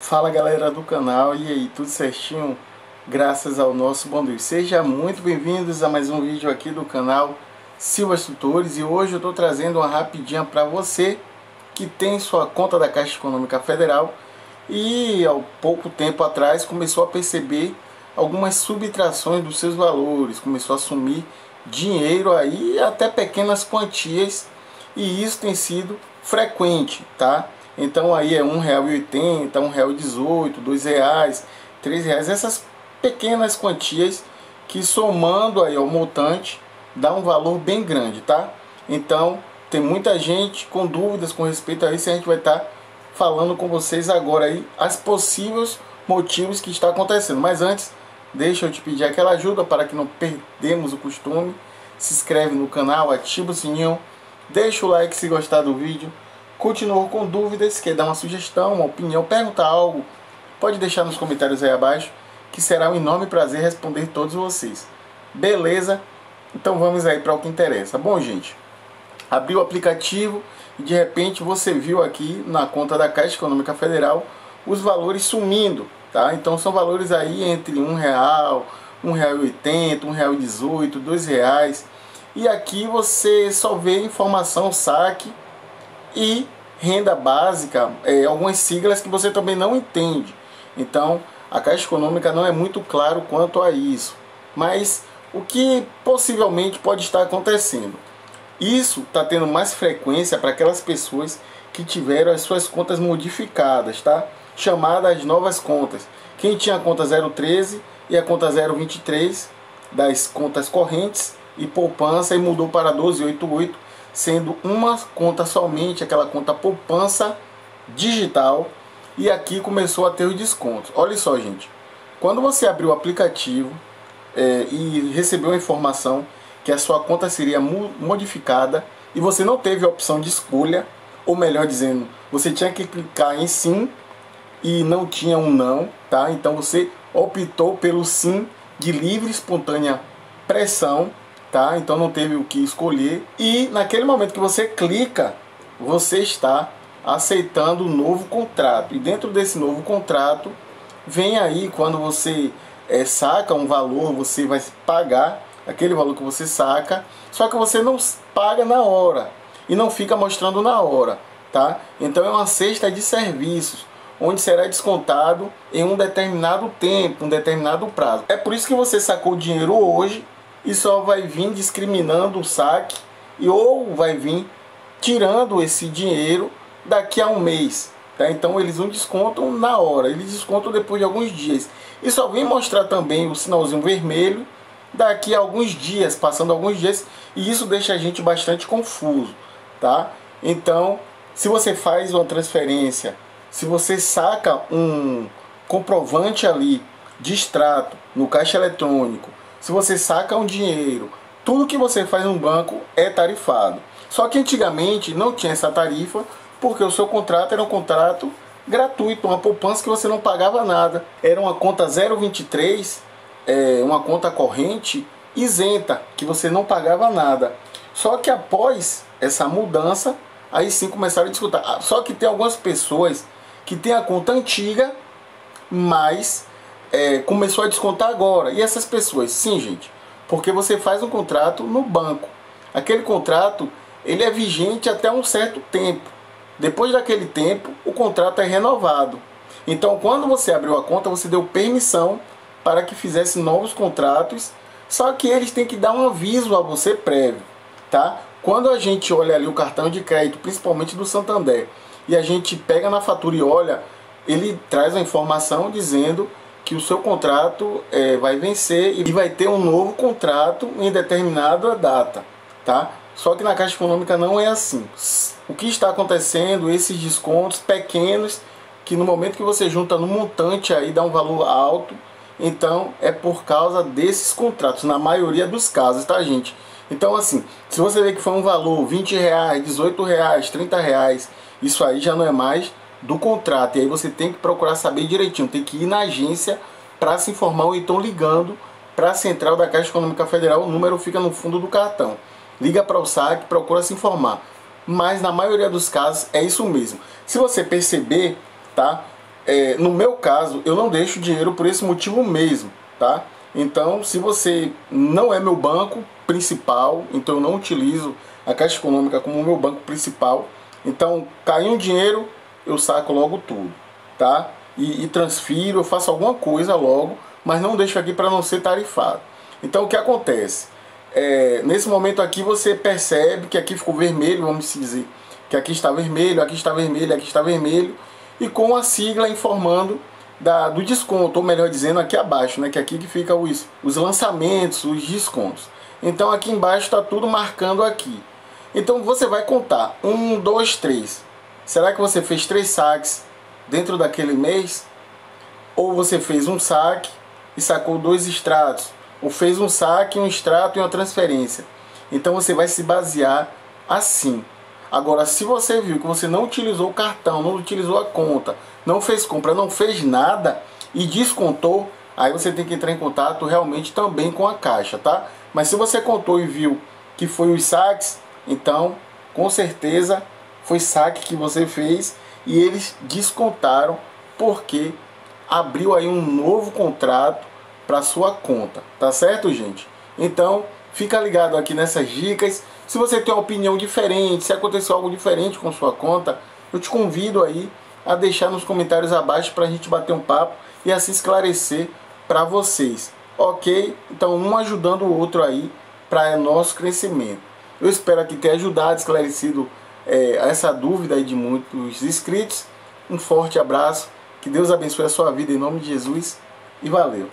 Fala galera do canal, e aí, tudo certinho? Graças ao nosso bom Deus. Sejam muito bem-vindos a mais um vídeo aqui do canal Silvas Tutores e hoje eu estou trazendo uma rapidinha para você que tem sua conta da Caixa Econômica Federal e há pouco tempo atrás começou a perceber algumas subtrações dos seus valores, começou a sumir dinheiro aí, até pequenas quantias e isso tem sido frequente, tá? Então aí é R$1,80, R$1,18, R$2,00, R$3,00, essas pequenas quantias que somando aí ao montante dá um valor bem grande, tá? Então tem muita gente com dúvidas com respeito a isso e a gente vai estar tá falando com vocês agora aí as possíveis motivos que está acontecendo. Mas antes, deixa eu te pedir aquela ajuda para que não perdemos o costume. Se inscreve no canal, ativa o sininho, deixa o like se gostar do vídeo Continuou com dúvidas, quer dar uma sugestão, uma opinião, perguntar algo, pode deixar nos comentários aí abaixo, que será um enorme prazer responder todos vocês. Beleza? Então vamos aí para o que interessa. Bom, gente, abriu o aplicativo e de repente você viu aqui na conta da Caixa Econômica Federal os valores sumindo, tá? Então são valores aí entre um real, um real oitenta, um real dezoito, dois reais. E aqui você só vê informação saque e renda básica, é, algumas siglas que você também não entende. Então, a Caixa Econômica não é muito claro quanto a isso. Mas o que possivelmente pode estar acontecendo? Isso está tendo mais frequência para aquelas pessoas que tiveram as suas contas modificadas, tá? Chamadas novas contas. Quem tinha a conta 013 e a conta 023 das contas correntes e poupança e mudou para 1288 sendo uma conta somente, aquela conta poupança digital, e aqui começou a ter os descontos. Olha só, gente, quando você abriu o aplicativo é, e recebeu a informação que a sua conta seria modificada e você não teve a opção de escolha, ou melhor dizendo, você tinha que clicar em sim e não tinha um não, tá? Então você optou pelo sim de livre espontânea pressão tá? Então não teve o que escolher. E naquele momento que você clica, você está aceitando um novo contrato. E dentro desse novo contrato, vem aí quando você é, saca um valor, você vai pagar aquele valor que você saca, só que você não paga na hora e não fica mostrando na hora, tá? Então é uma cesta de serviços onde será descontado em um determinado tempo, um determinado prazo. É por isso que você sacou dinheiro hoje e só vai vir discriminando o saque e ou vai vir tirando esse dinheiro daqui a um mês. Tá? Então eles não descontam na hora, eles descontam depois de alguns dias. E só vem mostrar também o sinalzinho vermelho daqui a alguns dias, passando alguns dias, e isso deixa a gente bastante confuso, tá? Então, se você faz uma transferência, se você saca um comprovante ali de extrato no caixa eletrônico se você saca um dinheiro, tudo que você faz no banco é tarifado. Só que antigamente não tinha essa tarifa porque o seu contrato era um contrato gratuito, uma poupança que você não pagava nada. Era uma conta 023, é, uma conta corrente isenta, que você não pagava nada. Só que após essa mudança, aí sim começaram a discutir. Ah, só que tem algumas pessoas que têm a conta antiga, mas é, começou a descontar agora. E essas pessoas? Sim, gente, porque você faz um contrato no banco. Aquele contrato ele é vigente até um certo tempo. Depois daquele tempo, o contrato é renovado. Então, quando você abriu a conta, você deu permissão para que fizesse novos contratos, só que eles têm que dar um aviso a você prévio, tá? Quando a gente olha ali o cartão de crédito, principalmente do Santander, e a gente pega na fatura e olha, ele traz a informação dizendo que o seu contrato é, vai vencer e vai ter um novo contrato em determinada data, tá? Só que na Caixa Econômica não é assim. O que está acontecendo, esses descontos pequenos, que no momento que você junta no montante aí dá um valor alto, então é por causa desses contratos, na maioria dos casos, tá gente? Então assim, se você vê que foi um valor 20 reais, 18 reais, 30 reais, isso aí já não é mais do contrato. E aí você tem que procurar saber direitinho, tem que ir na agência para se informar ou então ligando para a central da Caixa Econômica Federal, o número fica no fundo do cartão. Liga para o saque, procura se informar. Mas na maioria dos casos é isso mesmo. Se você perceber, tá? é, no meu caso, eu não deixo dinheiro por esse motivo mesmo, tá? Então, se você não é meu banco principal, então eu não utilizo a Caixa Econômica como meu banco principal, então caiu um dinheiro, eu saco logo tudo, tá? E, e transfiro, eu faço alguma coisa logo, mas não deixo aqui para não ser tarifado. Então, o que acontece? É, nesse momento aqui você percebe que aqui ficou vermelho, vamos dizer, que aqui está vermelho, aqui está vermelho, aqui está vermelho, e com a sigla informando da, do desconto, ou melhor dizendo, aqui abaixo, né, que é aqui que fica os, os lançamentos, os descontos. Então aqui embaixo está tudo marcando aqui. Então você vai contar, um, dois, três. Será que você fez três saques dentro daquele mês? Ou você fez um saque e sacou dois extratos? Ou fez um saque, um extrato e uma transferência? Então você vai se basear assim. Agora, se você viu que você não utilizou o cartão, não utilizou a conta, não fez compra, não fez nada e descontou, aí você tem que entrar em contato realmente também com a caixa, tá? Mas se você contou e viu que foi os saques, então com certeza foi saque que você fez e eles descontaram porque abriu aí um novo contrato para sua conta, tá certo, gente? Então, fica ligado aqui nessas dicas. Se você tem uma opinião diferente, se aconteceu algo diferente com sua conta, eu te convido aí a deixar nos comentários abaixo para a gente bater um papo e assim esclarecer para vocês. Ok? Então um ajudando o outro aí para nosso crescimento. Eu espero que tenha ajudado, esclarecido é, essa dúvida de muitos inscritos. Um forte abraço, que Deus abençoe a sua vida em nome de Jesus e valeu!